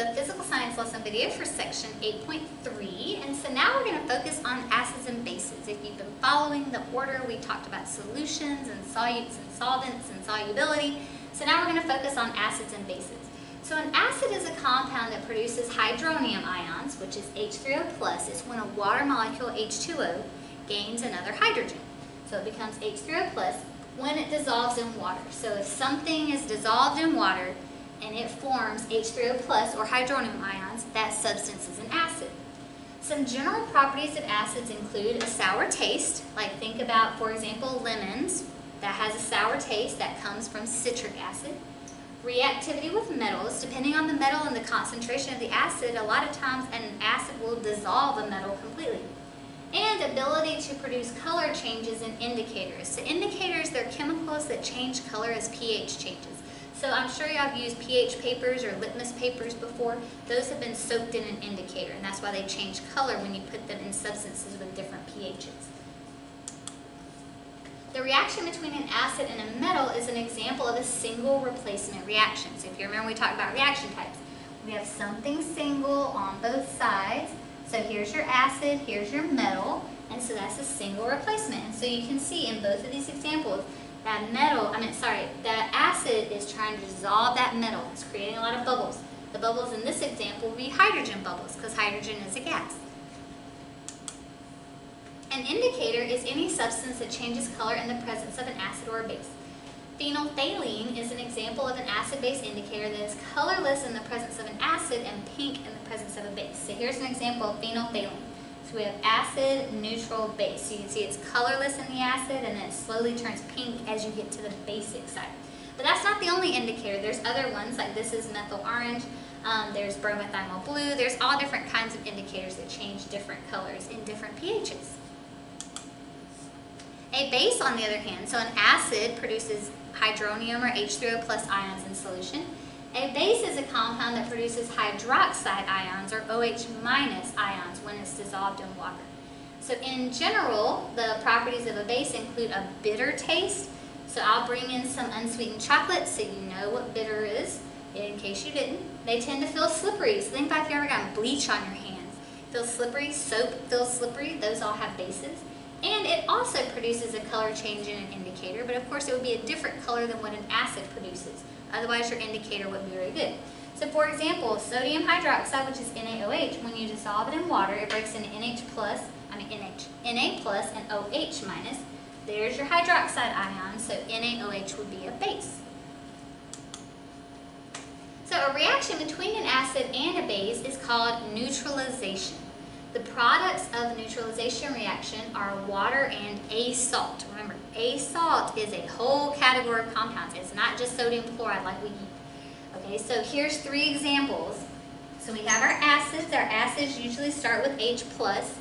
the physical science lesson video for section 8.3 and so now we're going to focus on acids and bases. If you've been following the order, we talked about solutions and solutes and solvents and solubility. So now we're going to focus on acids and bases. So an acid is a compound that produces hydronium ions, which is H3O+. plus. It's when a water molecule, H2O, gains another hydrogen. So it becomes H3O+, plus when it dissolves in water. So if something is dissolved in water and it forms H3O+, plus or hydronium ions, that substance is an acid. Some general properties of acids include a sour taste, like think about, for example, lemons, that has a sour taste that comes from citric acid. Reactivity with metals, depending on the metal and the concentration of the acid, a lot of times an acid will dissolve a metal completely. And ability to produce color changes in indicators. So indicators, they're chemicals that change color as pH changes. So I'm sure y'all have used pH papers or litmus papers before. Those have been soaked in an indicator, and that's why they change color when you put them in substances with different pHs. The reaction between an acid and a metal is an example of a single replacement reaction. So if you remember we talked about reaction types. We have something single on both sides. So here's your acid, here's your metal, and so that's a single replacement. And so you can see in both of these examples, that metal, I mean, sorry, that acid is trying to dissolve that metal. It's creating a lot of bubbles. The bubbles in this example would be hydrogen bubbles because hydrogen is a gas. An indicator is any substance that changes color in the presence of an acid or a base. Phenolphthalein is an example of an acid-base indicator that is colorless in the presence of an acid and pink in the presence of a base. So here's an example of phenolphthalein. So we have acid, neutral, base. So you can see it's colorless in the acid and then it slowly turns pink as you get to the basic side. But that's not the only indicator. There's other ones like this is methyl orange. Um, there's bromothymol blue. There's all different kinds of indicators that change different colors in different pHs. A base, on the other hand, so an acid produces hydronium or H3O plus ions in solution. A base is a compound that produces hydroxide ions or OH minus ions when it's dissolved in water. So in general, the properties of a base include a bitter taste. So I'll bring in some unsweetened chocolate so you know what bitter is, in case you didn't. They tend to feel slippery. So think about if you ever got bleach on your hands. Feel slippery, soap feels slippery, those all have bases. And it also produces a color change in an indicator, but of course it would be a different color than what an acid produces. Otherwise your indicator wouldn't be very good. So for example, sodium hydroxide, which is NaOH, when you dissolve it in water, it breaks into NH plus, I mean NH, Na plus and OH minus. There's your hydroxide ion, so NaOH would be a base. So a reaction between an acid and a base is called neutralization. The products of neutralization reaction are water and a salt. Remember, a salt is a whole category of compounds. It's not just sodium chloride like we eat. Okay, so here's three examples. So we have our acids. Our acids usually start with H+. plus.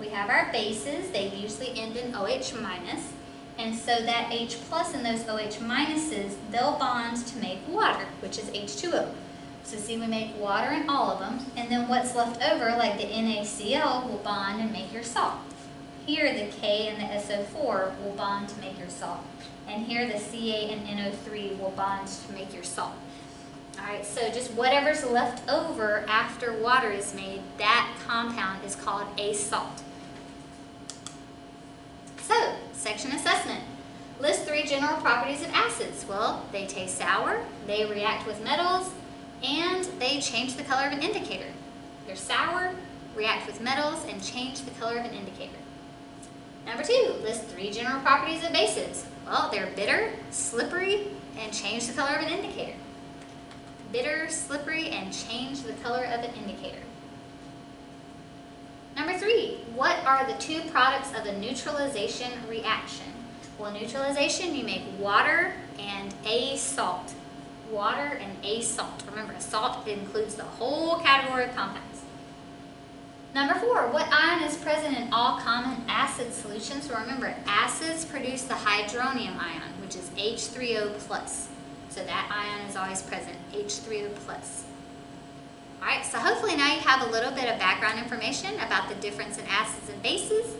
We have our bases. They usually end in OH minus. And so that H plus and those OH minuses, they'll bond to make water, which is H2O. So see, we make water in all of them, and then what's left over, like the NaCl, will bond and make your salt. Here, the K and the SO4 will bond to make your salt. And here, the Ca and NO3 will bond to make your salt. All right, so just whatever's left over after water is made, that compound is called a salt. So, section assessment. List three general properties of acids. Well, they taste sour, they react with metals, and they change the color of an indicator. They're sour, react with metals, and change the color of an indicator. Number two, list three general properties of bases. Well, they're bitter, slippery, and change the color of an indicator. Bitter, slippery, and change the color of an indicator. Number three, what are the two products of a neutralization reaction? Well, neutralization, you make water and water, and a salt. Remember, a salt includes the whole category of compounds. Number four, what ion is present in all common acid solutions? So remember, acids produce the hydronium ion, which is H3O+. plus. So that ion is always present, H3O+. plus. All right, so hopefully now you have a little bit of background information about the difference in acids and bases,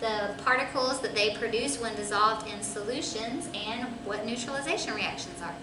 the particles that they produce when dissolved in solutions, and what neutralization reactions are.